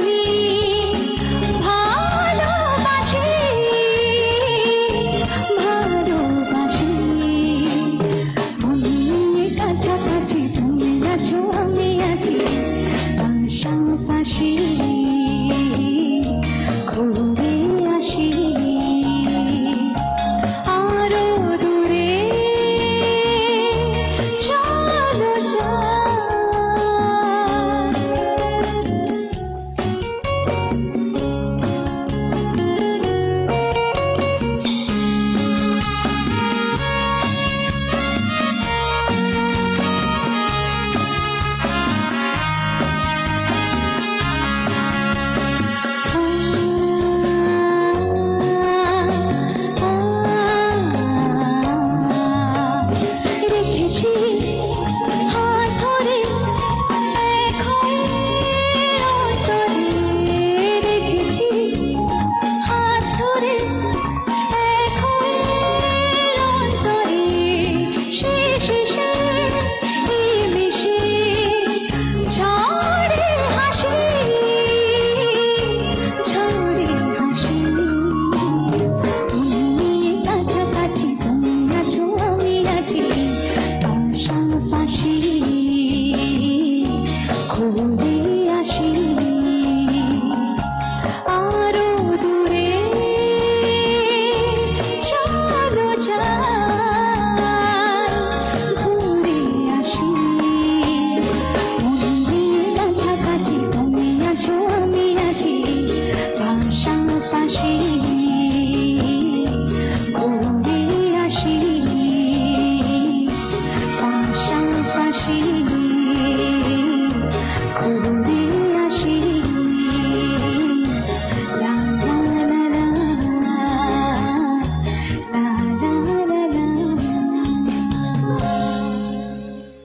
me. বুঝি